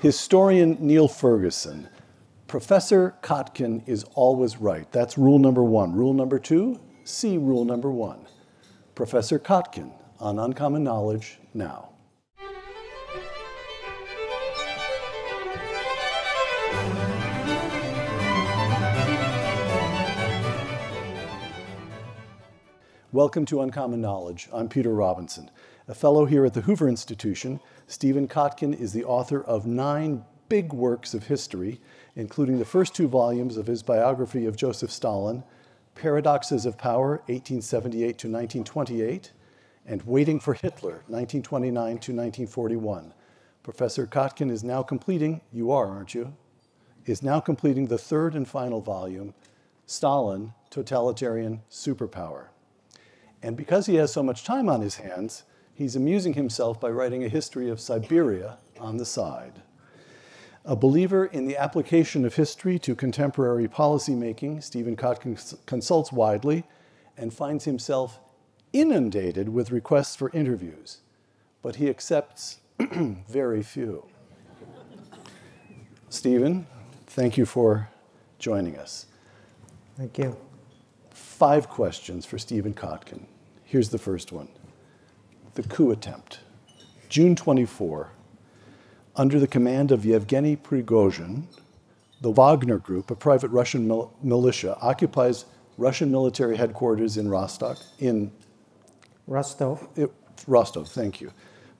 Historian Niall Ferguson, Professor Kotkin is always right. That's rule number one. Rule number two, see rule number one. Professor Kotkin on Uncommon Knowledge now. Welcome to Uncommon Knowledge. I'm Peter Robinson. A fellow here at the Hoover Institution, Stephen Kotkin is the author of nine big works of history, including the first two volumes of his biography of Joseph Stalin, Paradoxes of Power, 1878 to 1928, and Waiting for Hitler, 1929 to 1941. Professor Kotkin is now completing, you are, aren't you? Is now completing the third and final volume, Stalin, Totalitarian Superpower. And because he has so much time on his hands, he's amusing himself by writing a history of Siberia on the side. A believer in the application of history to contemporary policymaking, Stephen Kotkin consults widely and finds himself inundated with requests for interviews, but he accepts very few. Stephen, thank you for joining us. Thank you five questions for Stephen Kotkin. Here's the first one The coup attempt, June 24. Under the command of Yevgeny Prigozhin, the Wagner Group, a private Russian mil- militia, occupies Russian military headquarters in Rostov. In Rostov. It, Rostov, thank you.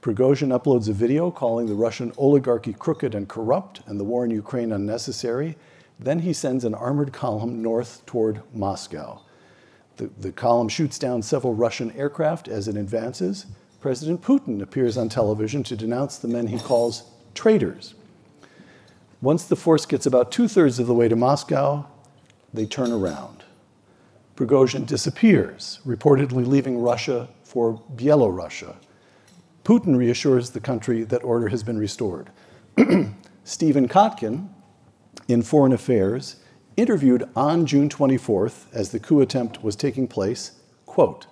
Prigozhin uploads a video calling the Russian oligarchy crooked and corrupt and the war in Ukraine unnecessary. Then he sends an armored column north toward Moscow. The, the column shoots down several Russian aircraft as it advances. President Putin appears on television to denounce the men he calls traitors. Once the force gets about two thirds of the way to Moscow, they turn around. Prigozhin disappears, reportedly leaving Russia for Byelorussia. Putin reassures the country that order has been restored. Stephen Kotkin, in Foreign Affairs, interviewed on June 24th as the coup attempt was taking place, quote,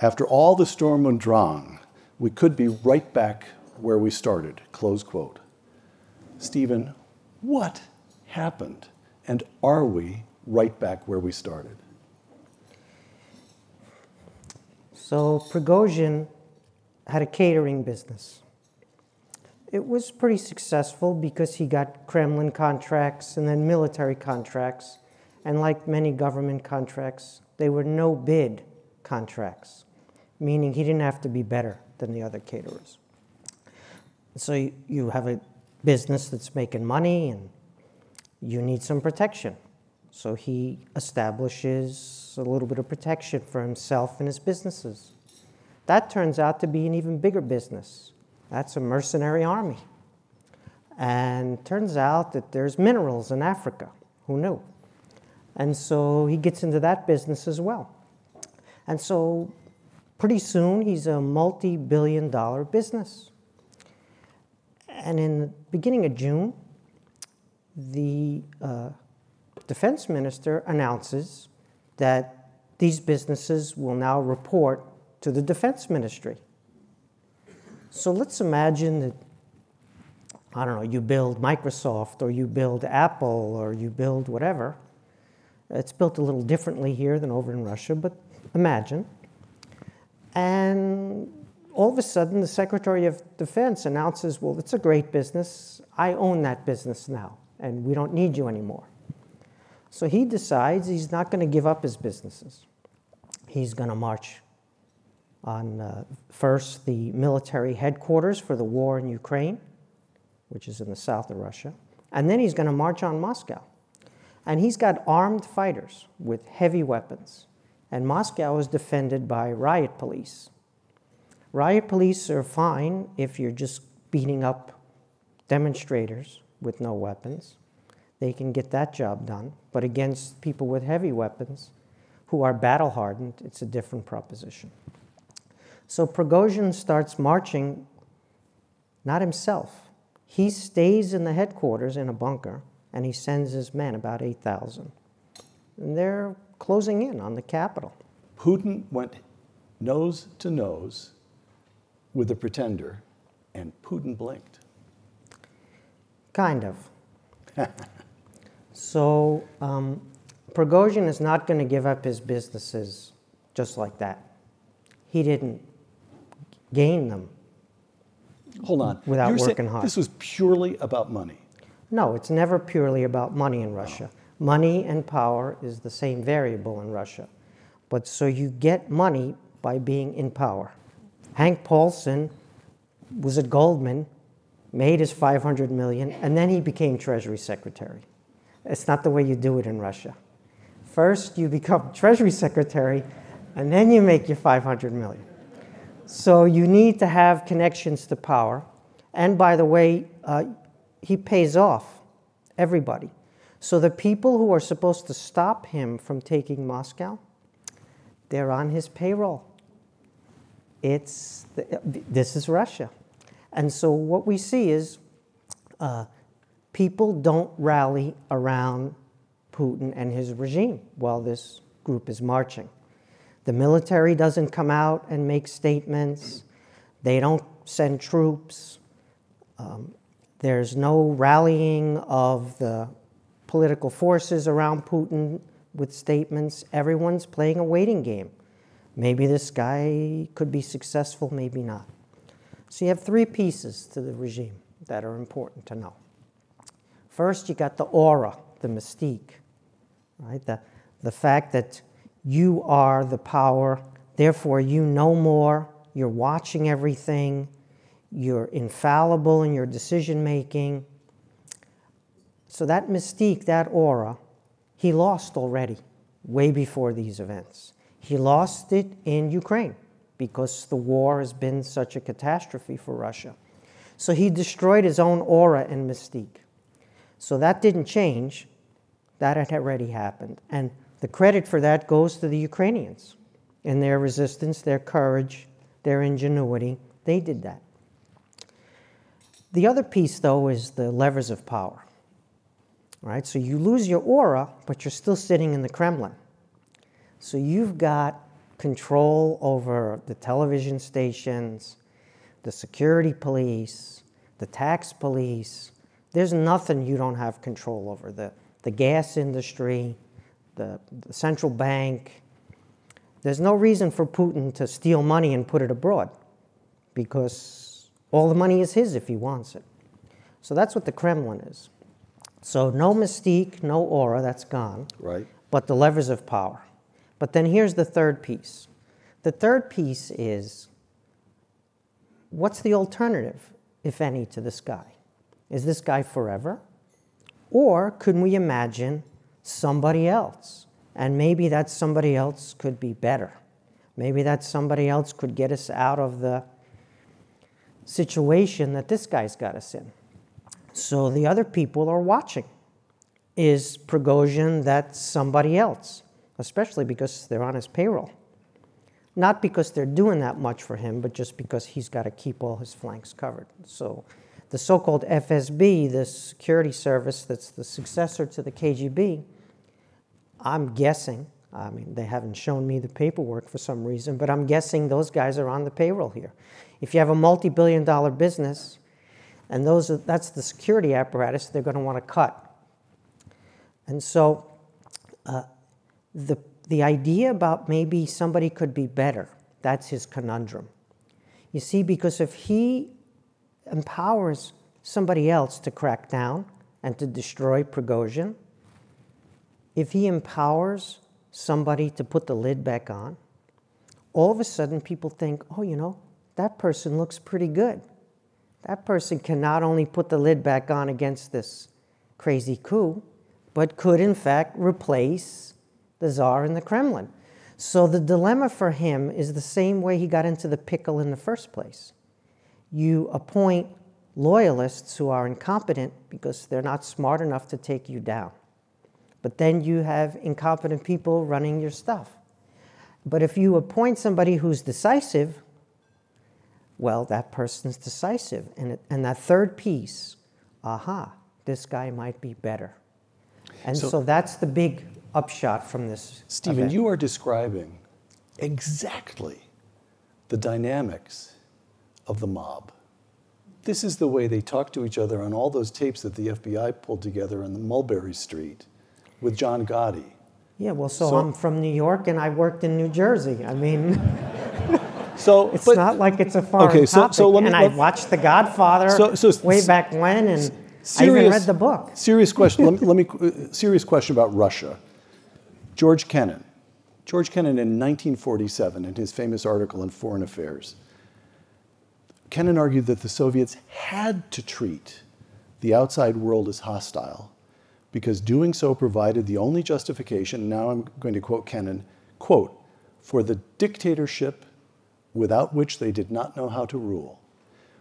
after all the Sturm und Drang, we could be right back where we started, close quote. Stephen, what happened? And are we right back where we started? So Prigozhin had a catering business it was pretty successful because he got Kremlin contracts and then military contracts. And like many government contracts, they were no bid contracts, meaning he didn't have to be better than the other caterers. So you have a business that's making money and you need some protection. So he establishes a little bit of protection for himself and his businesses. That turns out to be an even bigger business that's a mercenary army. And turns out that there's minerals in Africa. Who knew? And so he gets into that business as well. And so pretty soon he's a multi billion dollar business. And in the beginning of June, the uh, defense minister announces that these businesses will now report to the defense ministry. So let's imagine that, I don't know, you build Microsoft or you build Apple or you build whatever. It's built a little differently here than over in Russia, but imagine. And all of a sudden, the Secretary of Defense announces, well, it's a great business. I own that business now, and we don't need you anymore. So he decides he's not going to give up his businesses. He's going to march on uh, first the military headquarters for the war in Ukraine, which is in the south of Russia, and then he's going to march on Moscow. And he's got armed fighters with heavy weapons, and Moscow is defended by riot police. Riot police are fine if you're just beating up demonstrators with no weapons. They can get that job done. But against people with heavy weapons who are battle hardened, it's a different proposition. So Prigozhin starts marching, not himself. He stays in the headquarters in a bunker and he sends his men, about 8,000. And they're closing in on the capital. Putin went nose to nose with the pretender, and Putin blinked. Kind of. so um, Prigozhin is not going to give up his businesses just like that. He didn't gain them. Hold on. Without You're working hard. This was purely about money. No, it's never purely about money in Russia. Money and power is the same variable in Russia. But so you get money by being in power. Hank Paulson was at Goldman, made his 500 million, and then he became Treasury Secretary. It's not the way you do it in Russia. First, you become Treasury Secretary, and then you make your 500 million. So you need to have connections to power. And by the way, uh, he pays off everybody. So the people who are supposed to stop him from taking Moscow, they're on his payroll. It's the, this is Russia, and so what we see is uh, people don't rally around Putin and his regime while this group is marching. The military doesn't come out and make statements. They don't send troops. Um, there's no rallying of the political forces around Putin with statements. Everyone's playing a waiting game. Maybe this guy could be successful, maybe not. So you have three pieces to the regime that are important to know. First, you got the aura, the mystique, right? The, the fact that you are the power, therefore you know more, you're watching everything, you're infallible in your decision making. So that mystique, that aura, he lost already, way before these events. He lost it in Ukraine because the war has been such a catastrophe for Russia. So he destroyed his own aura and mystique. So that didn't change. That had already happened. And the credit for that goes to the Ukrainians and their resistance, their courage, their ingenuity. They did that. The other piece, though, is the levers of power. Right? So you lose your aura, but you're still sitting in the Kremlin. So you've got control over the television stations, the security police, the tax police. There's nothing you don't have control over. The, the gas industry, the, the central bank. There's no reason for Putin to steal money and put it abroad because all the money is his if he wants it. So that's what the Kremlin is. So no mystique, no aura, that's gone. Right. But the levers of power. But then here's the third piece. The third piece is what's the alternative, if any, to this guy? Is this guy forever? Or could we imagine somebody else? And maybe that somebody else could be better. Maybe that somebody else could get us out of the situation that this guy's got us in. So the other people are watching. Is Prigozhin that somebody else? Especially because they're on his payroll. Not because they're doing that much for him, but just because he's got to keep all his flanks covered. So the so called FSB, the security service that's the successor to the KGB, I'm guessing, I mean, they haven't shown me the paperwork for some reason, but I'm guessing those guys are on the payroll here. If you have a multi billion dollar business, and those are, that's the security apparatus they're going to want to cut. And so uh, the the idea about maybe somebody could be better, that's his conundrum. You see, because if he empowers somebody else to crack down and to destroy Prigozhin, if he empowers somebody to put the lid back on, all of a sudden people think, oh, you know, that person looks pretty good. That person can not only put the lid back on against this crazy coup, but could in fact replace the czar in the Kremlin. So the dilemma for him is the same way he got into the pickle in the first place. You appoint loyalists who are incompetent because they're not smart enough to take you down. But then you have incompetent people running your stuff. But if you appoint somebody who's decisive, well, that person's decisive. And, it, and that third piece, aha, this guy might be better. And so, so that's the big upshot from this. Stephen, event. you are describing exactly the dynamics of the mob. This is the way they talk to each other on all those tapes that the FBI pulled together on the Mulberry Street with John Gotti. Yeah, well, so, So- I'm from New York and I worked in New Jersey. I mean, So, it's but- not like it's a foreign Okay, so- topic. so let me- and I watched The Godfather So- so- way back when, and I even read the book. Serious question. let me, let me uh, serious question about Russia. George Kennan. George Kennan in 1947, in his famous article in Foreign Affairs, Kennan argued that the Soviets had to treat the outside world as hostile because doing so provided the only justification, now I'm going to quote Kennan, quote, for the dictatorship without which they did not know how to rule,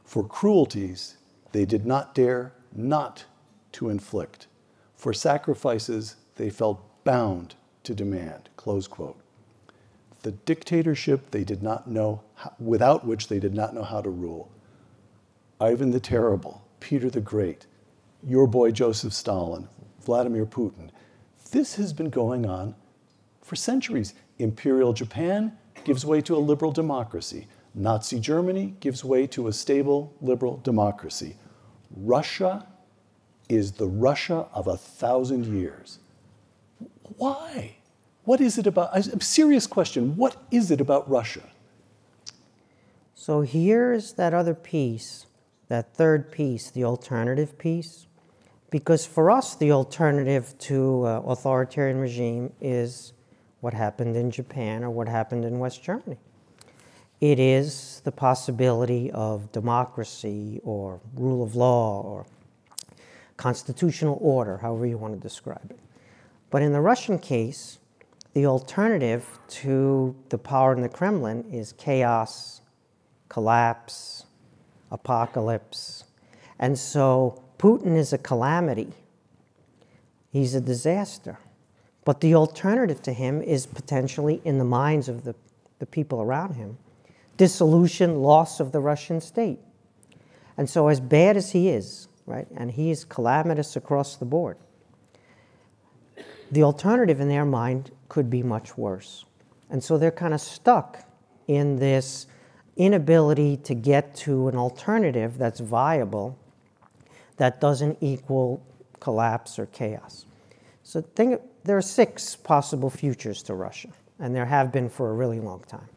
for cruelties they did not dare not to inflict, for sacrifices they felt bound to demand, close quote. The dictatorship they did not know, how, without which they did not know how to rule. Ivan the Terrible, Peter the Great, your boy Joseph Stalin, Vladimir Putin. This has been going on for centuries. Imperial Japan gives way to a liberal democracy. Nazi Germany gives way to a stable liberal democracy. Russia is the Russia of a thousand years. Why? What is it about? A serious question. What is it about Russia? So here's that other piece, that third piece, the alternative piece. Because for us, the alternative to uh, authoritarian regime is what happened in Japan or what happened in West Germany. It is the possibility of democracy or rule of law or constitutional order, however you want to describe it. But in the Russian case, the alternative to the power in the Kremlin is chaos, collapse, apocalypse. And so Putin is a calamity. He's a disaster. But the alternative to him is potentially, in the minds of the, the people around him, dissolution, loss of the Russian state. And so, as bad as he is, right, and he is calamitous across the board, the alternative in their mind could be much worse. And so they're kind of stuck in this inability to get to an alternative that's viable that doesn't equal collapse or chaos. So think, there are six possible futures to Russia, and there have been for a really long time.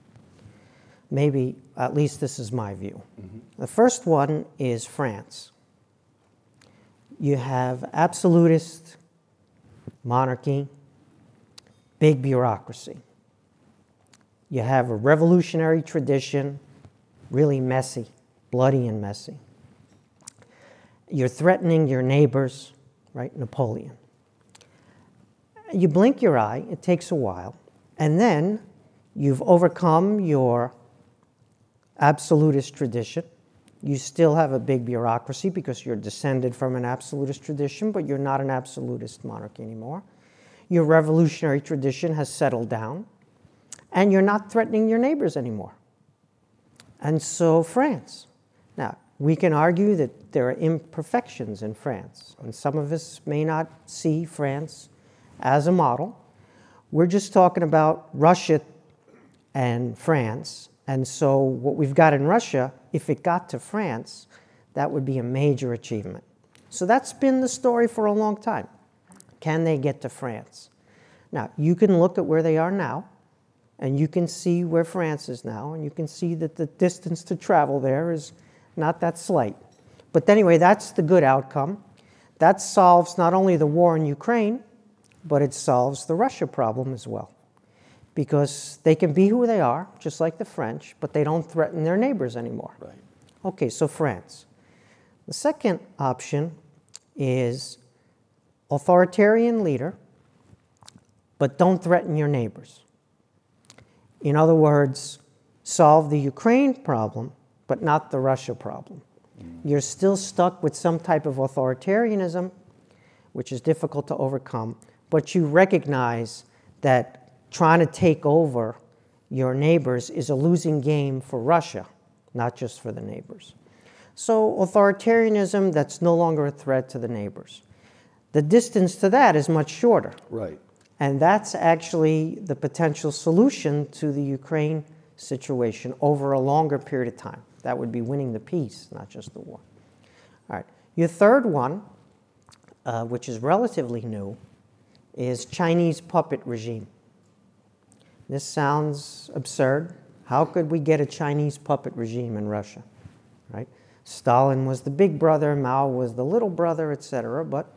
Maybe, at least this is my view. Mm-hmm. The first one is France. You have absolutist monarchy, big bureaucracy. You have a revolutionary tradition, really messy, bloody and messy. You're threatening your neighbors, right? Napoleon. You blink your eye, it takes a while, and then you've overcome your absolutist tradition. You still have a big bureaucracy because you're descended from an absolutist tradition, but you're not an absolutist monarchy anymore. Your revolutionary tradition has settled down, and you're not threatening your neighbors anymore. And so, France. Now, we can argue that there are imperfections in France, and some of us may not see France as a model. We're just talking about Russia and France. And so, what we've got in Russia, if it got to France, that would be a major achievement. So, that's been the story for a long time. Can they get to France? Now, you can look at where they are now, and you can see where France is now, and you can see that the distance to travel there is not that slight. But anyway, that's the good outcome. That solves not only the war in Ukraine, but it solves the Russia problem as well. Because they can be who they are, just like the French, but they don't threaten their neighbors anymore. Right. Okay, so France. The second option is authoritarian leader, but don't threaten your neighbors. In other words, solve the Ukraine problem, but not the Russia problem. Mm. You're still stuck with some type of authoritarianism, which is difficult to overcome, but you recognize that trying to take over your neighbors is a losing game for Russia, not just for the neighbors. So, authoritarianism that's no longer a threat to the neighbors. The distance to that is much shorter. Right. And that's actually the potential solution to the Ukraine situation over a longer period of time. That would be winning the peace, not just the war. All right. Your third one, uh, which is relatively new, is Chinese puppet regime. This sounds absurd. How could we get a Chinese puppet regime in Russia? Right? Stalin was the big brother, Mao was the little brother, etc. But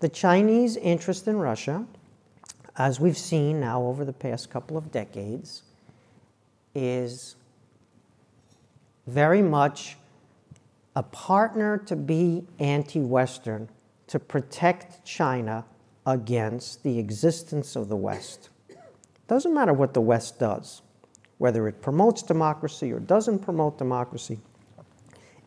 the Chinese interest in Russia, as we've seen now over the past couple of decades, is very much a partner to be anti Western to protect China against the existence of the West. Doesn't matter what the West does, whether it promotes democracy or doesn't promote democracy,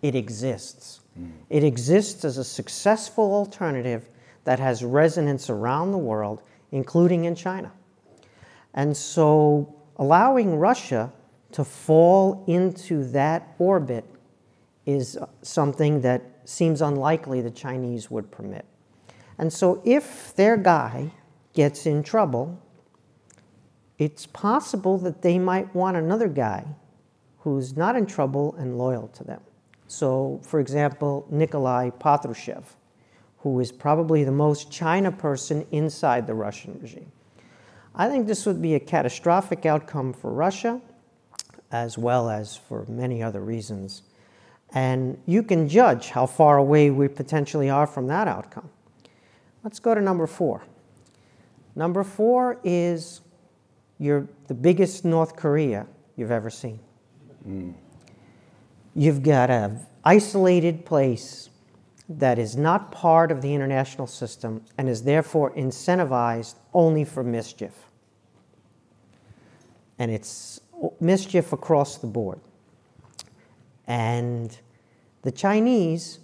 it exists. Mm. It exists as a successful alternative that has resonance around the world, including in China. And so allowing Russia to fall into that orbit is something that seems unlikely the Chinese would permit. And so if their guy gets in trouble, it's possible that they might want another guy who's not in trouble and loyal to them. So, for example, Nikolai Patrushev, who is probably the most China person inside the Russian regime. I think this would be a catastrophic outcome for Russia, as well as for many other reasons. And you can judge how far away we potentially are from that outcome. Let's go to number four. Number four is your, the biggest North Korea you've ever seen. Mm. You've got an isolated place that is not part of the international system and is therefore incentivized only for mischief. And it's mischief across the board. And the Chinese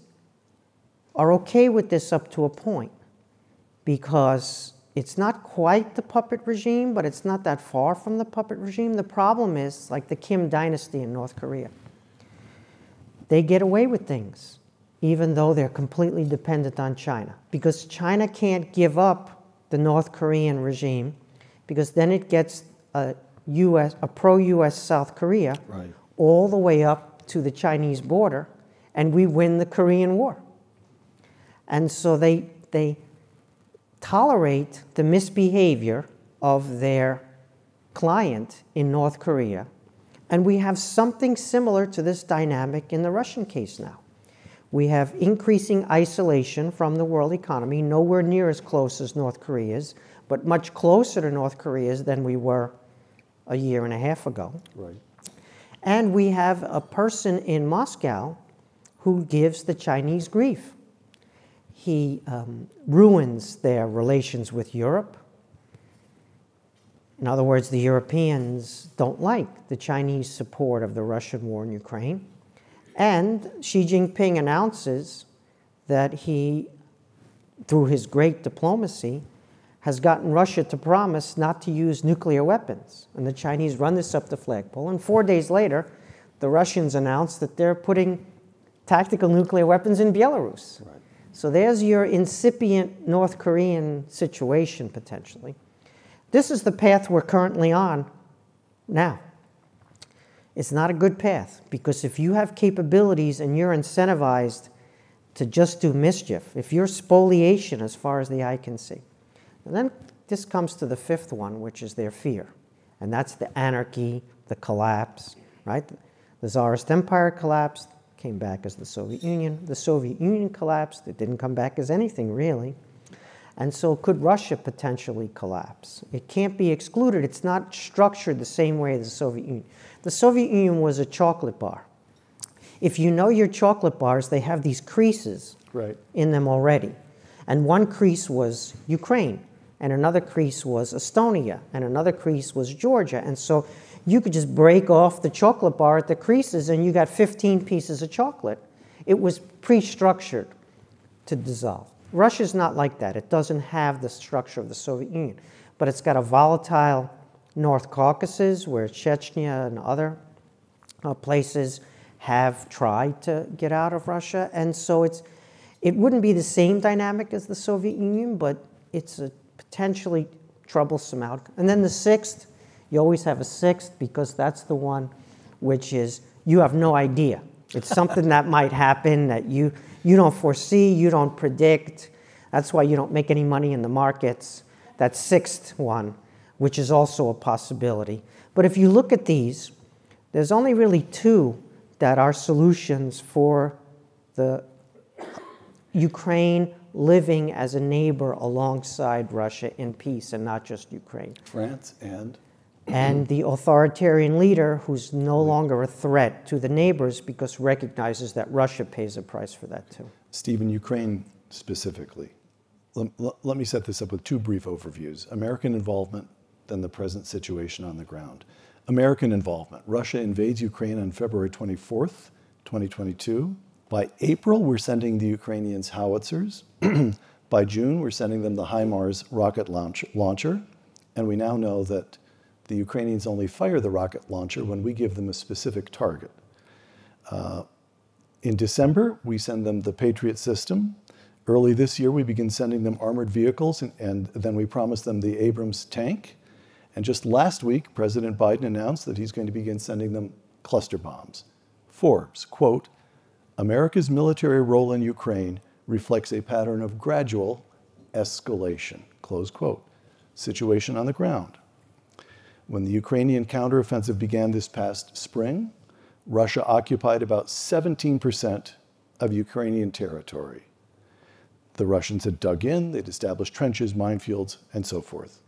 are okay with this up to a point because it's not quite the puppet regime, but it's not that far from the puppet regime. The problem is like the Kim dynasty in North Korea. They get away with things, even though they're completely dependent on China, because China can't give up the North Korean regime, because then it gets a US, a pro-US South Korea, right. all the way up to the Chinese border, and we win the Korean War. And so they they tolerate the misbehavior of their client in North Korea. And we have something similar to this dynamic in the Russian case now. We have increasing isolation from the world economy, nowhere near as close as North Korea's, but much closer to North Korea's than we were a year and a half ago. Right. And we have a person in Moscow who gives the Chinese grief he um, ruins their relations with Europe. In other words, the Europeans don't like the Chinese support of the Russian war in Ukraine. And Xi Jinping announces that he, through his great diplomacy, has gotten Russia to promise not to use nuclear weapons. And the Chinese run this up the flagpole. And four days later, the Russians announce that they're putting tactical nuclear weapons in Belarus. Right. So there's your incipient North Korean situation potentially. This is the path we're currently on now. It's not a good path because if you have capabilities and you're incentivized to just do mischief, if you're spoliation as far as the eye can see, and then this comes to the fifth one, which is their fear. And that's the anarchy, the collapse, right? The Tsarist Empire collapsed, came back as the Soviet Union. The Soviet Union collapsed. It didn't come back as anything, really. And so, could Russia potentially collapse? It can't be excluded. It's not structured the same way as the Soviet Union. The Soviet Union was a chocolate bar. If you know your chocolate bars, they have these creases right. in them already. And one crease was Ukraine, and another crease was Estonia, and another crease was Georgia. And so you could just break off the chocolate bar at the creases and you got 15 pieces of chocolate. It was pre structured to dissolve. Russia's not like that. It doesn't have the structure of the Soviet Union, but it's got a volatile North Caucasus where Chechnya and other uh, places have tried to get out of Russia. And so it's, it wouldn't be the same dynamic as the Soviet Union, but it's a potentially troublesome outcome. And then the sixth you always have a sixth because that's the one which is you have no idea. It's something that might happen that you You don't foresee, you don't predict. That's why you don't make any money in the markets. That sixth one, which is also a possibility. But if you look at these, there's only really two that are solutions for the Ukraine living as a neighbor alongside Russia in peace and not just Ukraine. France and? And mm-hmm. the authoritarian leader who's no mm-hmm. longer a threat to the neighbors because recognizes that Russia pays a price for that too. Stephen, Ukraine specifically. Let, let, me set this up with two brief overviews American involvement, then the present situation on the ground. American involvement. Russia invades Ukraine on February 24th, 2022. By April, we're sending the Ukrainians howitzers. By June, we're sending them the HIMARS rocket launch, launcher. And we now know that the Ukrainians only fire the rocket launcher when we give them a specific target. Uh, in December, we send them the Patriot system. Early this year, we begin sending them armored vehicles, and, and then we promise them the Abrams tank. And just last week, President Biden announced that he's going to begin sending them cluster bombs. Forbes, quote, America's military role in Ukraine reflects a pattern of gradual escalation, close quote. Situation on the ground. When the Ukrainian counteroffensive began this past spring, Russia occupied about 17% of Ukrainian territory. The Russians had dug in, they'd established trenches, minefields, and so forth.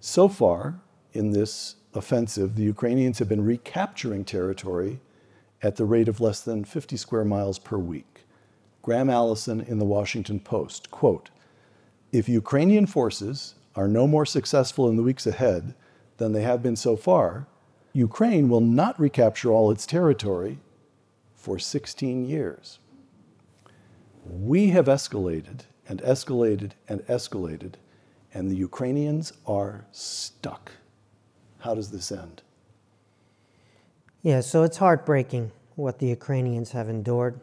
So far, in this offensive, the Ukrainians have been recapturing territory at the rate of less than 50 square miles per week. Graham Allison in the Washington Post, quote, if Ukrainian forces are no more successful in the weeks ahead than they have been so far, Ukraine will not recapture all its territory for 16 years. We have escalated and escalated and escalated, and the Ukrainians are stuck. How does this end? Yeah, so it's heartbreaking what the Ukrainians have endured.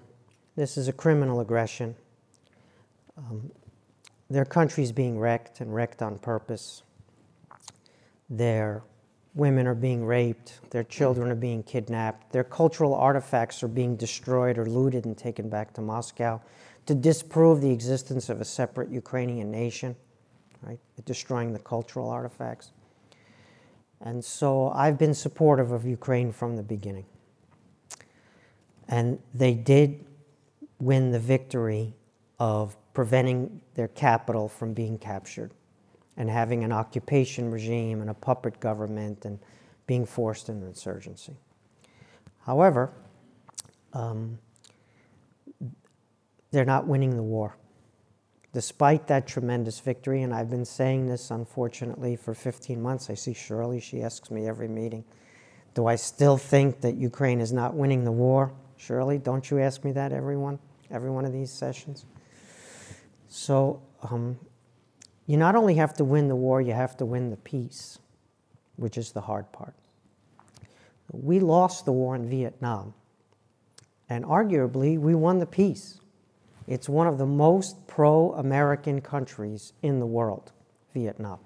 This is a criminal aggression. Um, their country's being wrecked and wrecked on purpose. Their women are being raped, their children are being kidnapped, their cultural artifacts are being destroyed or looted and taken back to Moscow to disprove the existence of a separate Ukrainian nation, right? Destroying the cultural artifacts. And so I've been supportive of Ukraine from the beginning. And they did win the victory of preventing their capital from being captured and having an occupation regime and a puppet government and being forced into insurgency. However, um, they're not winning the war despite that tremendous victory, and I've been saying this unfortunately for 15 months. I see Shirley, she asks me every meeting, do I still think that Ukraine is not winning the war? Shirley, don't you ask me that, everyone, every one of these sessions? So um, you not only have to win the war, you have to win the peace, which is the hard part. We lost the war in Vietnam, and arguably we won the peace. It's one of the most pro American countries in the world, Vietnam.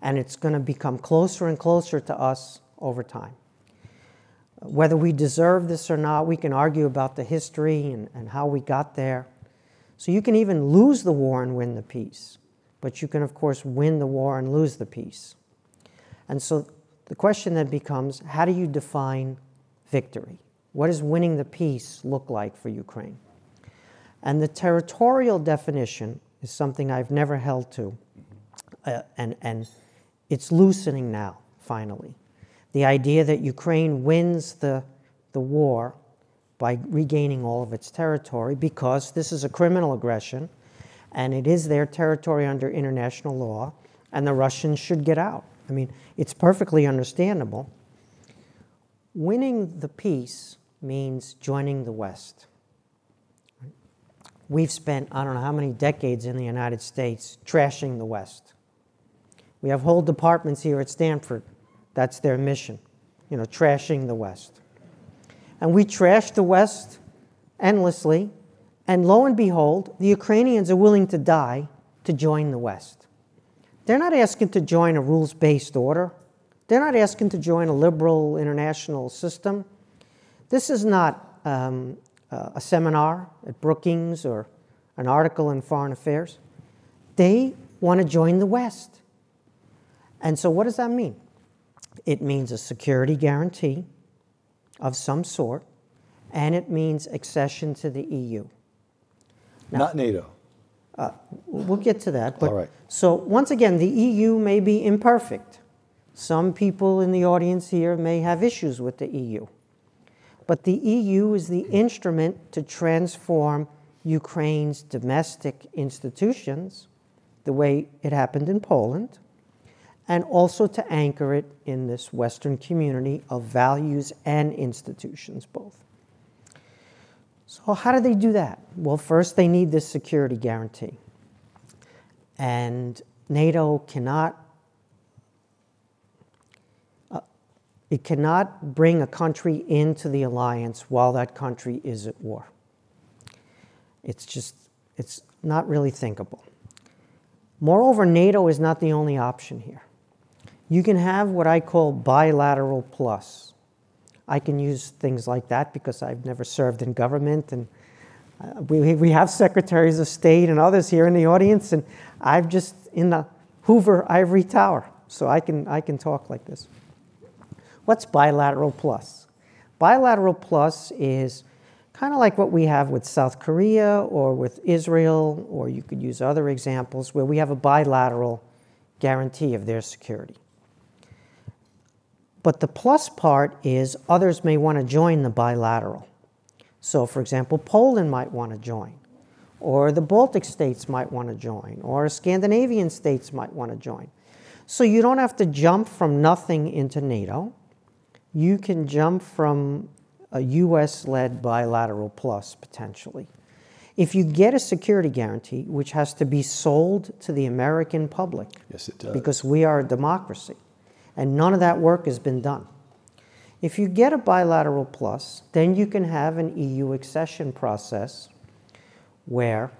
And it's going to become closer and closer to us over time. Whether we deserve this or not, we can argue about the history and, and how we got there. So you can even lose the war and win the peace. But you can, of course, win the war and lose the peace. And so the question then becomes how do you define victory? What does winning the peace look like for Ukraine? And the territorial definition is something I've never held to, uh, and, and it's loosening now, finally. The idea that Ukraine wins the, the war by regaining all of its territory because this is a criminal aggression and it is their territory under international law, and the Russians should get out. I mean, it's perfectly understandable. Winning the peace means joining the West. We've spent, I don't know how many decades in the United States trashing the West. We have whole departments here at Stanford. That's their mission, you know, trashing the West. And we trash the West endlessly, and lo and behold, the Ukrainians are willing to die to join the West. They're not asking to join a rules based order, they're not asking to join a liberal international system. This is not um, a seminar at Brookings or an article in Foreign Affairs. They want to join the West. And so, what does that mean? It means a security guarantee of some sort, and it means accession to the EU. Not NATO. Uh, we'll get to that. But All right. So once again, the EU may be imperfect. Some people in the audience here may have issues with the EU. But the EU is the instrument to transform Ukraine's domestic institutions, the way it happened in Poland, and also to anchor it in this Western community of values and institutions, both. So, how do they do that? Well, first, they need this security guarantee. And NATO cannot, uh, it cannot bring a country into the alliance while that country is at war. It's just, it's not really thinkable. Moreover, NATO is not the only option here. You can have what I call bilateral plus. I can use things like that because I've never served in government and uh, we, we have secretaries of state and others here in the audience, and I'm just in the Hoover ivory tower, so I can, I can talk like this. What's bilateral plus? Bilateral plus is kind of like what we have with South Korea or with Israel, or you could use other examples where we have a bilateral guarantee of their security. But the plus part is others may want to join the bilateral. So, for example, Poland might want to join, or the Baltic states might want to join, or Scandinavian states might want to join. So, you don't have to jump from nothing into NATO. You can jump from a US led bilateral plus potentially. If you get a security guarantee, which has to be sold to the American public, Yes, it does. because we are a democracy, and none of that work has been done. If you get a bilateral plus, then you can have an EU accession process where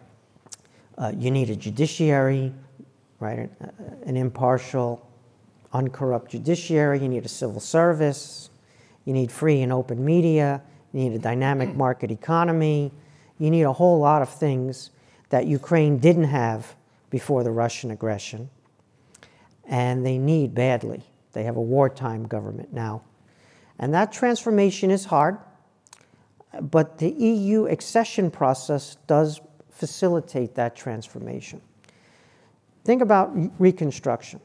uh, you need a judiciary, right, an, an impartial, uncorrupt judiciary, you need a civil service, you need free and open media, you need a dynamic market economy, you need a whole lot of things that Ukraine didn't have before the Russian aggression, and they need badly. They have a wartime government now. And that transformation is hard, but the EU accession process does facilitate that transformation. Think about reconstruction.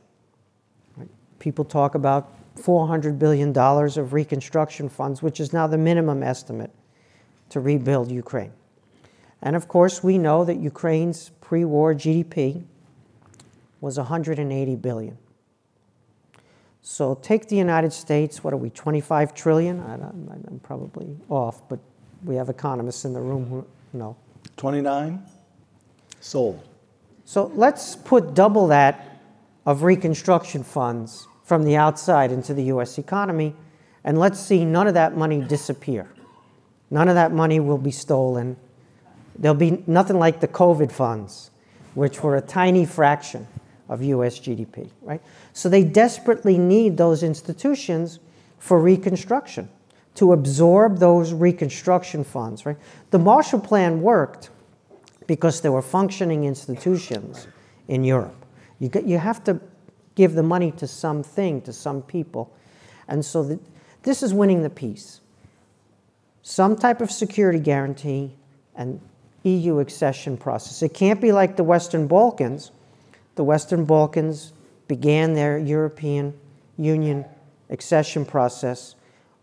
People talk about $400 billion of reconstruction funds, which is now the minimum estimate to rebuild Ukraine. And of course, we know that Ukraine's pre war GDP was 180 billion. So take the United States, what are we, 25 trillion? I am probably off, but we have economists in the room who know. 29? Sold. So let's put double that of reconstruction funds from the outside into the US economy, and let's see none of that money disappear. None of that money will be stolen. There'll be nothing like the COVID funds, which were a tiny fraction of US GDP, right? So they desperately need those institutions for reconstruction to absorb those reconstruction funds, right? The Marshall Plan worked because there were functioning institutions in Europe. You, get, you have to give the money to something, to some people. And so the, this is winning the peace. Some type of security guarantee and EU accession process. It can't be like the Western Balkans, the Western Balkans began their European Union accession process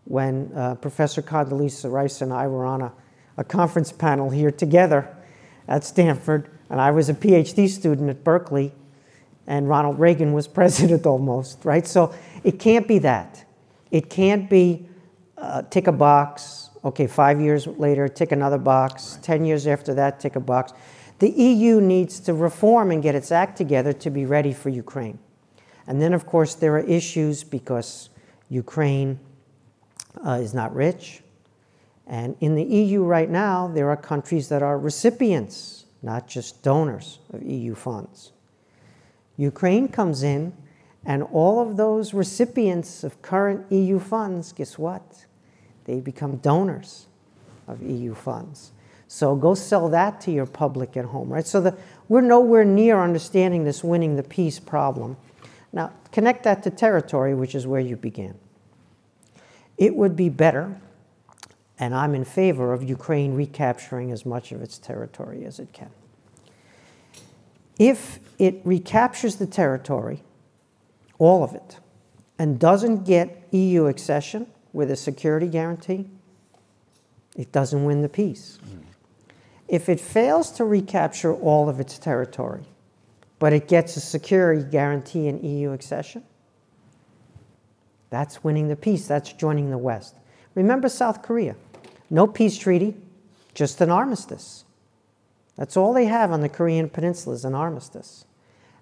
when uh, Professor Condoleezza Rice and I were on a, a conference panel here together at Stanford, and I was a PhD student at Berkeley, and Ronald Reagan was president almost, right? So it can't be that. It can't be uh, tick a box, okay, five years later, tick another box, 10 years after that, tick a box. The EU needs to reform and get its act together to be ready for Ukraine. And then, of course, there are issues because Ukraine uh, is not rich. And in the EU right now, there are countries that are recipients, not just donors of EU funds. Ukraine comes in, and all of those recipients of current EU funds, guess what? They become donors. of EU funds. So go sell that to your public at home, right? So the, we're nowhere near understanding this winning the peace problem. Now, connect that to territory, which is where you began. It would be better, and I'm in favor of Ukraine recapturing as much of its territory as it can. If it recaptures the territory, all of it, and doesn't get EU accession with a security guarantee, it doesn't win the peace. Mm. If it fails to recapture all of its territory, but it gets a security guarantee and EU accession, that's winning the peace. That's joining the West. Remember South Korea. No peace treaty, just an armistice. That's all they have on the Korean Peninsula is an armistice.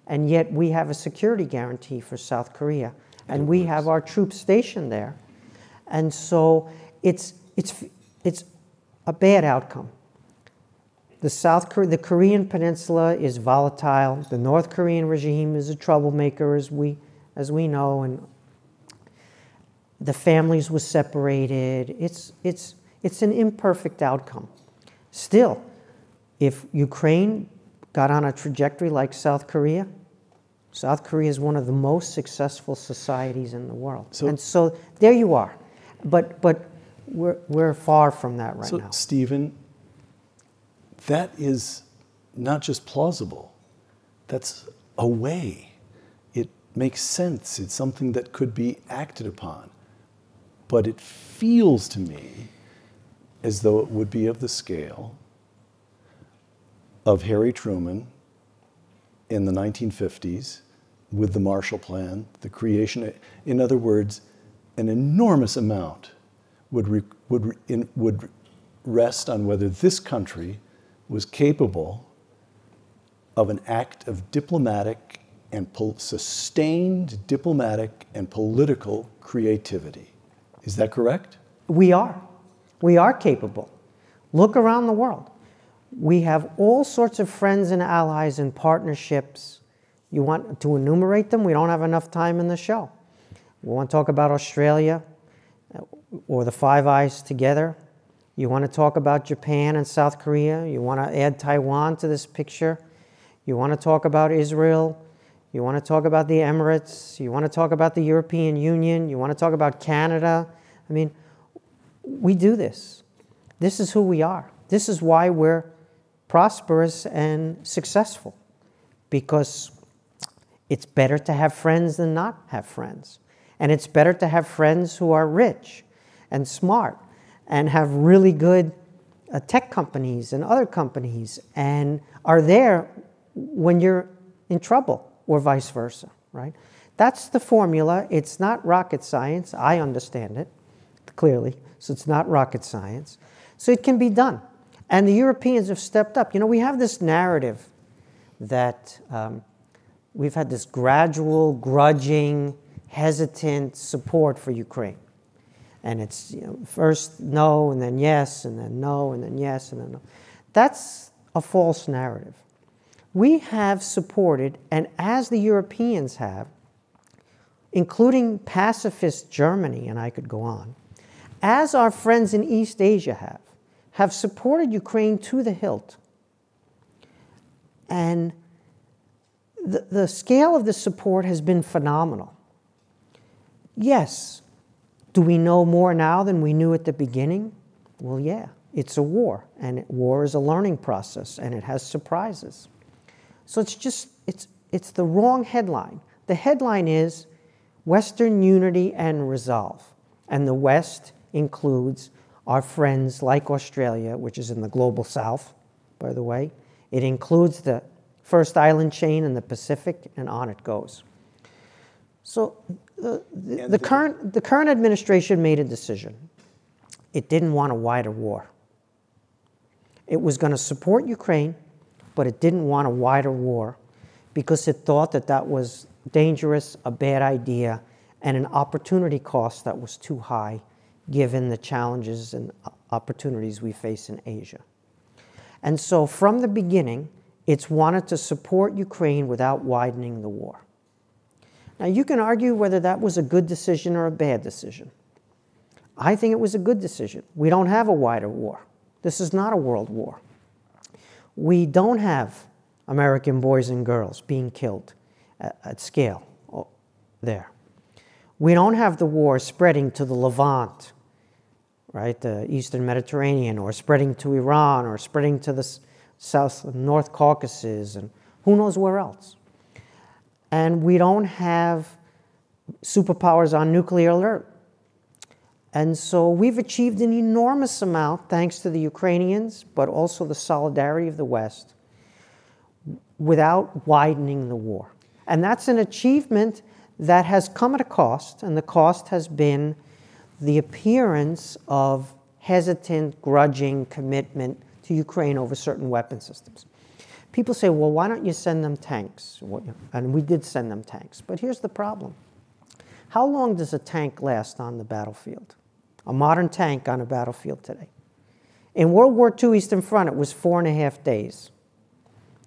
And yet we have a security guarantee for South Korea. And we have our troops stationed there. And so it's, it's, it's a bad outcome. The South the Korean Peninsula is volatile. The North Korean regime is a troublemaker, as we, as we know, and the families were separated. It's, it's, it's an imperfect outcome. Still, if Ukraine got on a trajectory like South Korea, South Korea is one of the most successful societies in the world. So, and so there you are. But, but we're, we're far from that right so now. Stephen, that is not just plausible, that's a way. It makes sense. It's something that could be acted upon. But it feels to me as though it would be of the scale of Harry Truman in the 1950s with the Marshall Plan, the creation, in other words, an enormous amount would, re, would, in, would rest on whether this country was capable of an act of diplomatic and sustained diplomatic and political creativity. Is that correct? We are. We are capable. Look around the world. We have all sorts of friends and allies and partnerships. You want to enumerate them? We don't have enough time in the show. We want to talk about Australia uh, or the Five Eyes together. You want to talk about Japan and South Korea. You want to add Taiwan to this picture. You want to talk about Israel. You want to talk about the Emirates. You want to talk about the European Union. You want to talk about Canada. I mean, we do this. This is who we are. This is why we're prosperous and successful because it's better to have friends than not have friends. And it's better to have friends who are rich and smart and have really good uh, tech companies and other companies and are there when you're in trouble or vice versa, right? That's the formula. It's not rocket science. I understand it clearly, so it's not rocket science. So it can be done. And the Europeans have stepped up. You know, we have this narrative that um, we've had this gradual, grudging, hesitant support for Ukraine. And it's you know, first no, and then yes, and then no, and then yes, and then no. That's a false narrative. We have supported, and as the Europeans have, including pacifist Germany, and I could go on, as our friends in East Asia have, have supported Ukraine to the hilt. And the, the scale of the support has been phenomenal. Yes, do we know more now than we knew at the beginning? Well, yeah, it's a war, and war is a learning process, and it has surprises. So it's just, it's, it's the wrong headline. The headline is Western unity and resolve, and the West includes our friends like Australia, which is in the global south, by the way. It includes the first island chain in the Pacific, and on it goes. So the, the, the, current, the current administration made a decision. It didn't want a wider war. It was going to support Ukraine, but it didn't want a wider war because it thought that that was dangerous, a bad idea, and an opportunity cost that was too high given the challenges and opportunities we face in Asia. And so from the beginning, it's wanted to support Ukraine without widening the war. Now, you can argue whether that was a good decision or a bad decision. I think it was a good decision. We don't have a wider war. This is not a world war. We don't have American boys and girls being killed at, at scale uh, there. We don't have the war spreading to the Levant, right, the Eastern Mediterranean, or spreading to Iran, or spreading to the South North Caucasus, and who knows where else. And we don't have superpowers on nuclear alert. And so we've achieved an enormous amount thanks to the Ukrainians, but also the solidarity of the West, without widening the war. And that's an achievement that has come at a cost, and the cost has been the appearance of hesitant, grudging commitment to Ukraine over certain weapon systems. People say, well, why don't you send them tanks? And we did send them tanks. But here's the problem how long does a tank last on the battlefield? A modern tank on a battlefield today. In World War II Eastern Front, it was four and a half days.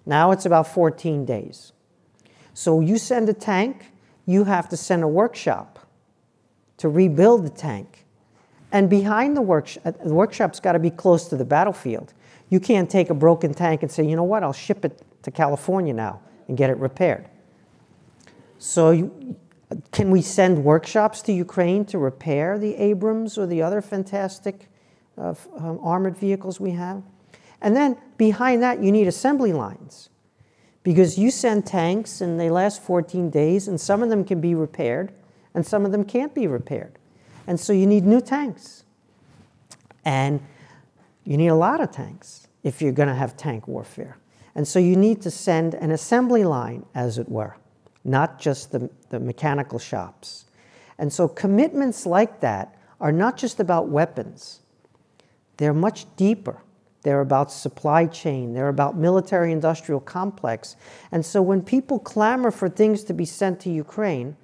Now it's about 14 days. So you send a tank, you have to send a workshop to rebuild the tank. And behind the workshop, the workshop's got to be close to the battlefield. You can't take a broken tank and say, you know what, I'll ship it to California now and get it repaired. So, you, can we send workshops to Ukraine to repair the Abrams or the other fantastic uh, um, armored vehicles we have? And then behind that, you need assembly lines because you send tanks and they last 14 days, and some of them can be repaired and some of them can't be repaired. And so you need new tanks. And you need a lot of tanks if you're going to have tank warfare. And so you need to send an assembly line, as it were, not just the, the mechanical shops. And so commitments like that are not just about weapons, they're much deeper. They're about supply chain. They're about military industrial complex. And so when people clamor for things to be sent to Ukraine,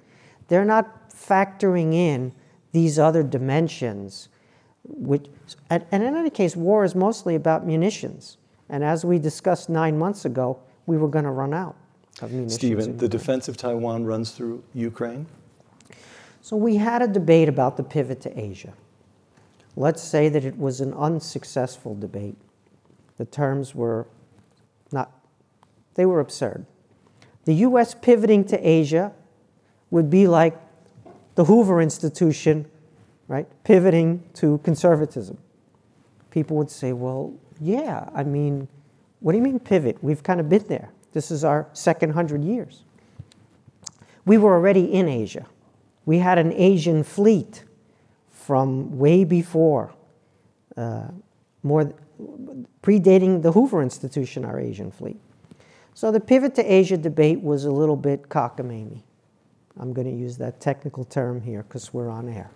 they're not factoring in these other dimensions. Which, and in any case, war is mostly about munitions. And as we discussed nine months ago, we were going to run out of munitions. Stephen, the defense of Taiwan runs through Ukraine? So we had a debate about the pivot to Asia. Let's say that it was an unsuccessful debate. The terms were not, they were absurd. The US pivoting to Asia would be like the Hoover Institution, right, pivoting to conservatism. People would say, well, yeah, I mean, what do you mean pivot? We've kind of been there. This is our second hundred years. We were already in Asia. We had an Asian fleet from way before, uh, more predating the Hoover Institution, our Asian fleet. So the pivot to Asia debate was a little bit cockamamie. I'm going to use that technical term here because we're on air.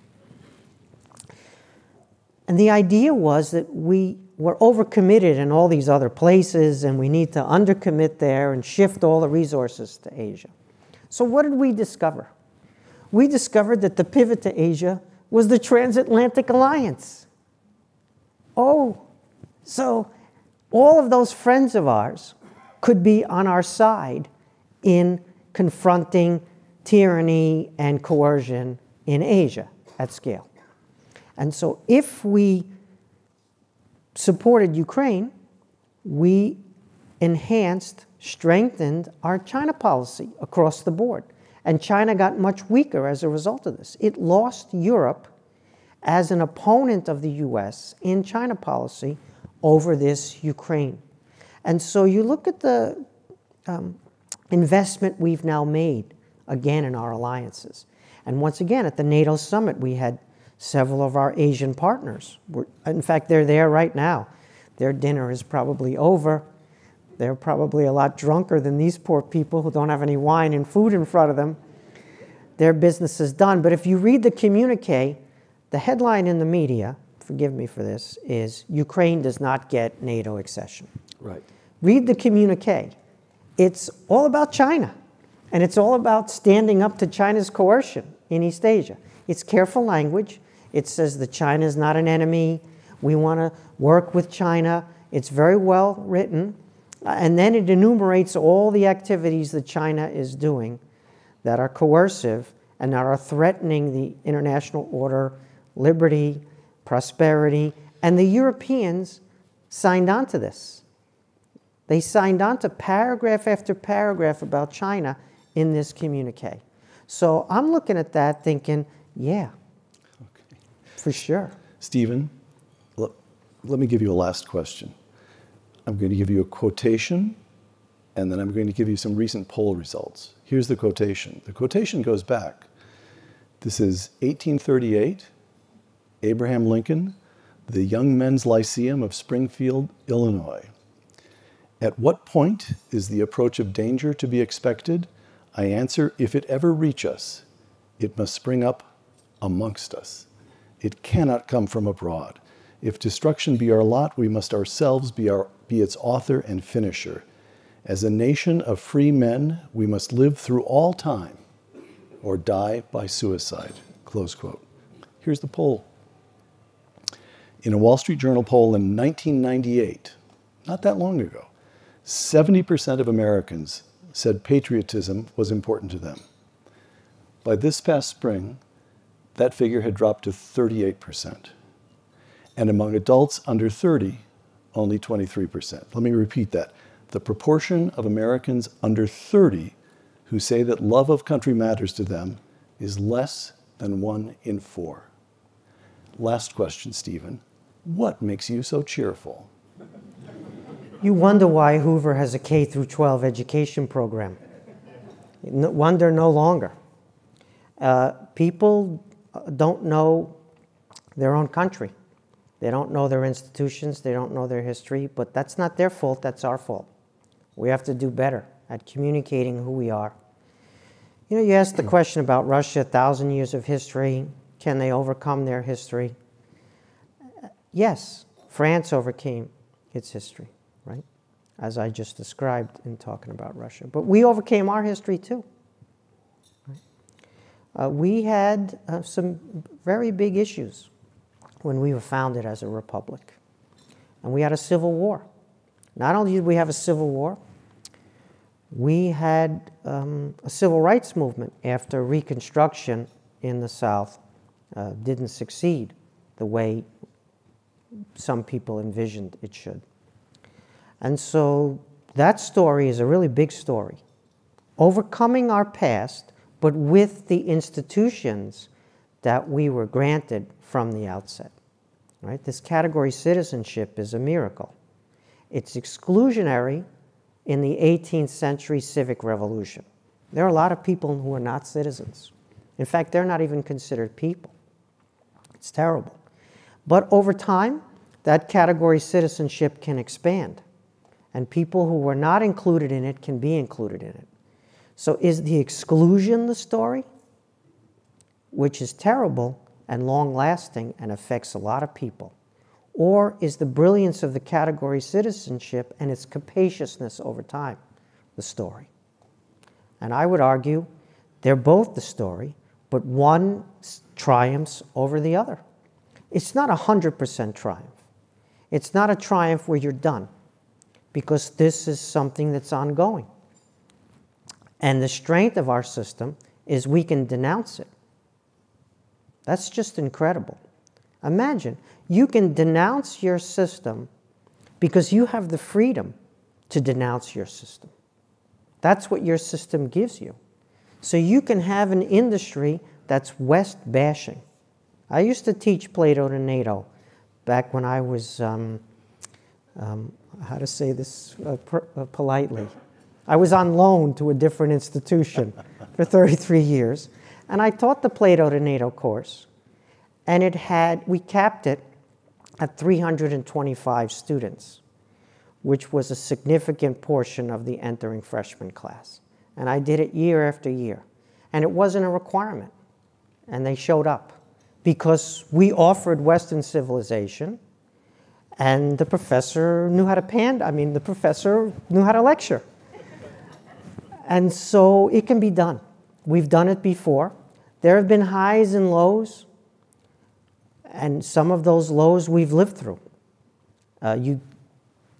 And the idea was that we were overcommitted in all these other places and we need to undercommit there and shift all the resources to Asia. So, what did we discover? We discovered that the pivot to Asia was the transatlantic alliance. Oh, so all of those friends of ours could be on our side in confronting tyranny and coercion in Asia at scale. And so if we supported Ukraine, we enhanced, strengthened our China policy across the board. And China got much weaker as a result of this. It lost Europe as an opponent of the US in China policy over this Ukraine. And so you look at the um, investment we've now made again in our alliances. And once again, at the NATO summit, we had several of our Asian partners. In fact, they're there right now. Their dinner is probably over. They're probably a lot drunker than these poor people who don't have any wine and food in front of them. Their business is done. But if you read the communique, the headline in the media, forgive me for this, is Ukraine does not get NATO accession. Right. Read the communique. It's all about China. And it's all about standing up to China's coercion in East Asia. It's careful language. It says that China is not an enemy. We want to work with China. It's very well written. Uh, and then it enumerates all the activities that China is doing that are coercive and that are threatening the international order, liberty, prosperity. And the Europeans signed on to this. They signed on to paragraph after paragraph about China in this communique. So I'm looking at that thinking, yeah. For sure. Stephen, let, let me give you a last question. I'm going to give you a quotation, and then I'm going to give you some recent poll results. Here's the quotation. The quotation goes back. This is 1838, Abraham Lincoln, the Young Men's Lyceum of Springfield, Illinois. At what point is the approach of danger to be expected? I answer, if it ever reach us, it must spring up amongst us. It cannot come from abroad. If destruction be our lot, we must ourselves be, our, be its author and finisher. As a nation of free men, we must live through all time or die by suicide. Close quote. Here's the poll. In a Wall Street Journal poll in 1998, not that long ago, 70% of Americans said patriotism was important to them. By this past spring, that figure had dropped to 38%. And among adults under 30, only 23%. Let me repeat that. The proportion of Americans under 30 who say that love of country matters to them is less than one in four. Last question, Stephen. What makes you so cheerful? You wonder why Hoover has a K through 12 education program. No, wonder no longer. Uh, people don't know their own country. They don't know their institutions, they don't know their history, but that's not their fault, that's our fault. We have to do better at communicating who we are you know, you asked the question about Russia, a thousand years of history. Can they overcome their history? Yes, France overcame its history, right? As I just described in talking about Russia. But we overcame our history too. Uh, we had uh, some very big issues when we were founded as a republic. And we had a civil war. Not only did we have a civil war, we had um, a civil rights movement after Reconstruction in the South uh, didn't succeed the way some people envisioned it should. And so that story is a really big story. Overcoming our past, but with the institutions that we were granted from the outset. Right? This category citizenship is a miracle. It's exclusionary in the 18th century civic revolution. There are a lot of people who are not citizens. In fact, they're not even considered people. It's terrible. But over time, that category citizenship can expand, and people who were not included in it can be included in it. So, is the exclusion the story? Which is terrible and long lasting and affects a lot of people. Or is the brilliance of the category citizenship and its capaciousness over time the story? And I would argue they're both the story, but one triumphs over the other. It's not a 100% triumph. It's not a triumph where you're done, because this is something that's ongoing. And the strength of our system is we can denounce it. That's just incredible. Imagine you can denounce your system because you have the freedom to denounce your system. That's what your system gives you. So you can have an industry that's West bashing. I used to teach Plato to NATO back when I was, um, um, how to say this uh, uh, politely. I was on loan to a different institution for 33 years, and I taught the Plato to NATO course and it had, we capped it at 325 students, which was a significant portion of the entering freshman class. And I did it year after year. And it wasn't a requirement. And they showed up because we offered Western civilization and the professor knew how to pan, I mean, the professor knew how to lecture. And so it can be done. We've done it before. There have been highs and lows. And some of those lows we've lived through. Uh, you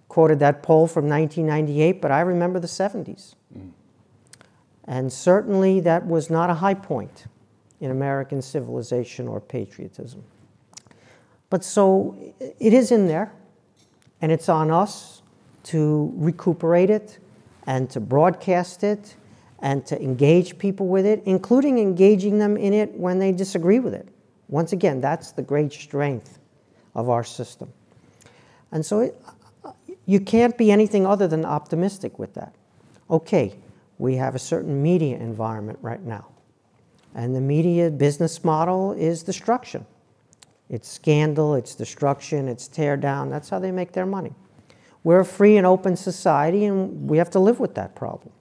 quoted that poll from 1998, but I remember the 70s. Mm. And certainly that was not a high point in American civilization or patriotism. But so it is in there. And it's on us to recuperate it and to broadcast it and to engage people with it, including engaging them in it when they disagree with it. Once again, that's the great strength of our system. And so it, you can't be anything other than optimistic with that. Okay, we have a certain media environment right now. And the media business model is destruction. It's scandal, it's destruction, it's tear down. That's how they make their money. We're a free and open society, and we have to live with that problem.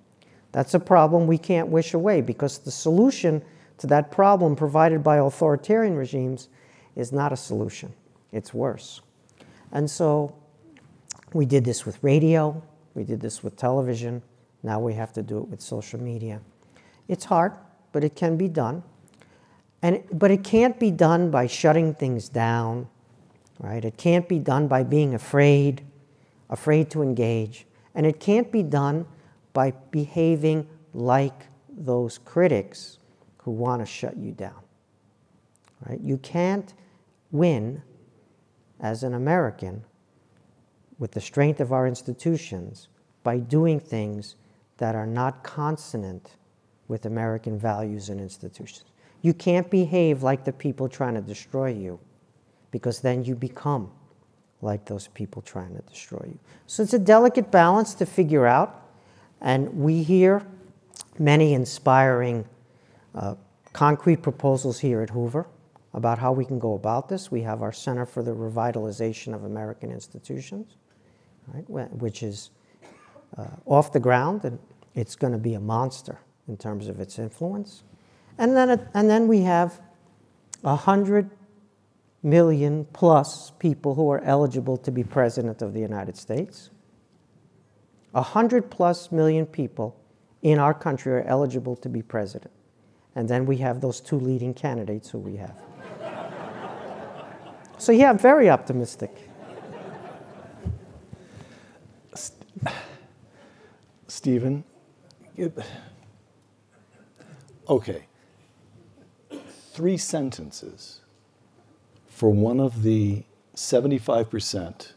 That's a problem we can't wish away because the solution to that problem provided by authoritarian regimes is not a solution, it's worse. And so we did this with radio, we did this with television, now we have to do it with social media. It's hard, but it can be done. And, but it can't be done by shutting things down, right? It can't be done by being afraid, afraid to engage. And it can't be done by behaving like those critics who want to shut you down. Right? You can't win as an American with the strength of our institutions by doing things that are not consonant with American values and institutions. You can't behave like the people trying to destroy you because then you become like those people trying to destroy you. So it's a delicate balance to figure out. And we hear many inspiring uh, concrete proposals here at Hoover about how we can go about this. We have our Center for the Revitalization of American Institutions, right, which is uh, off the ground, and it's going to be a monster in terms of its influence. And then, and then we have 100 million plus people who are eligible to be president of the United States. 100 plus million people in our country are eligible to be president. And then we have those two leading candidates who we have. so, yeah, I'm very optimistic. Stephen, okay. Three sentences for one of the 75%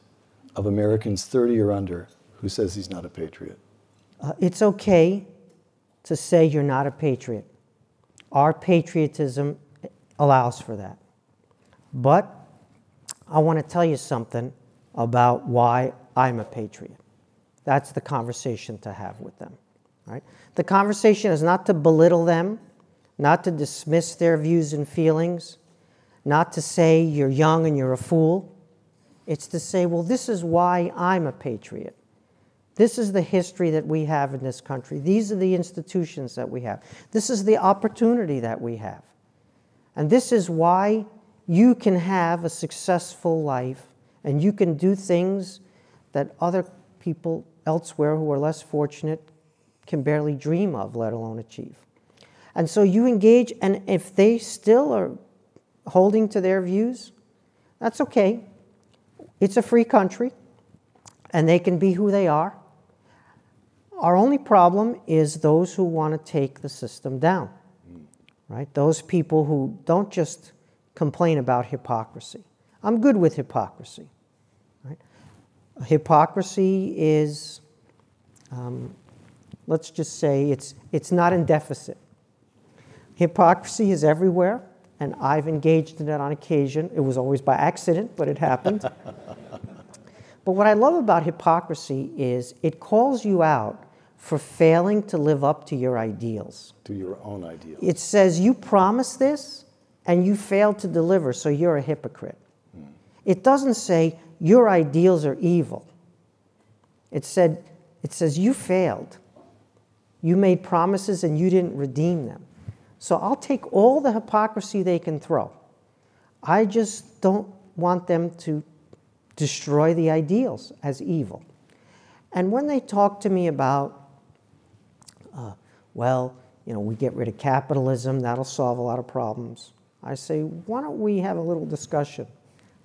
of Americans 30 or under who says he's not a patriot? Uh, it's okay to say you're not a patriot. Our patriotism allows for that. But I want to tell you something about why I'm a patriot. That's the conversation to have with them. Right? The conversation is not to belittle them, not to dismiss their views and feelings, not to say you're young and you're a fool. It's to say, well, this is why I'm a patriot. This is the history that we have in this country. These are the institutions that we have. This is the opportunity that we have. And this is why you can have a successful life and you can do things that other people elsewhere who are less fortunate can barely dream of, let alone achieve. And so you engage, and if they still are holding to their views, that's okay. It's a free country, and they can be who they are. Our only problem is those who want to take the system down, right? Those people who don't just complain about hypocrisy. I'm good with hypocrisy. Right? Hypocrisy is, um, let's just say, it's, it's not in deficit. Hypocrisy is everywhere, and I've engaged in it on occasion. It was always by accident, but it happened. but what I love about hypocrisy is it calls you out for failing to live up to your ideals. To your own ideals. It says you promised this and you failed to deliver, so you're a hypocrite. Hmm. It doesn't say your ideals are evil. It said it says you failed. You made promises and you didn't redeem them. So I'll take all the hypocrisy they can throw. I just don't want them to destroy the ideals as evil. And when they talk to me about uh, well, you know, we get rid of capitalism, that'll solve a lot of problems. I say, why don't we have a little discussion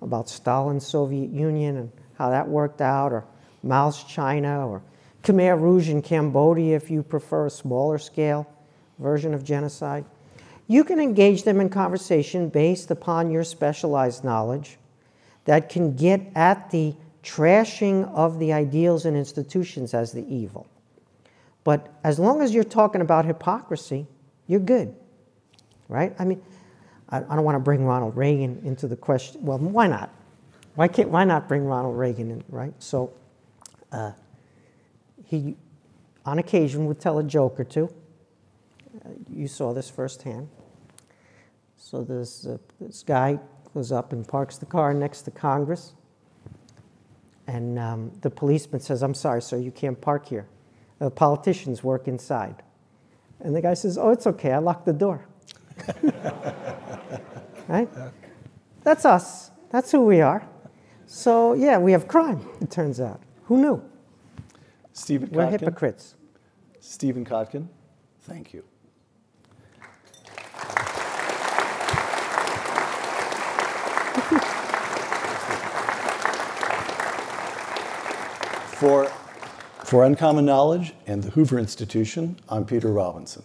about Stalin's Soviet Union and how that worked out, or Mao's China, or Khmer Rouge in Cambodia, if you prefer a smaller scale version of genocide. You can engage them in conversation based upon your specialized knowledge that can get at the trashing of the ideals and institutions as the evil. But as long as you're talking about hypocrisy, you're good, right? I mean, I, don't want to bring Ronald Reagan into the question. Well, why not? Why can't? Why not bring Ronald Reagan in, right? So, uh, he, on occasion, would tell a joke or two. Uh, you saw this firsthand. So this uh, this guy goes up and parks the car next to Congress, and um, the policeman says, "I'm sorry, sir, you can't park here." The politicians work inside. And the guy says, Oh, it's okay, I locked the door. right? That's us. That's who we are. So, yeah, we have crime, it turns out. Who knew? Stephen We're Kotkin. hypocrites. Stephen Kotkin, thank you. For, for Uncommon Knowledge and the Hoover Institution, I'm Peter Robinson.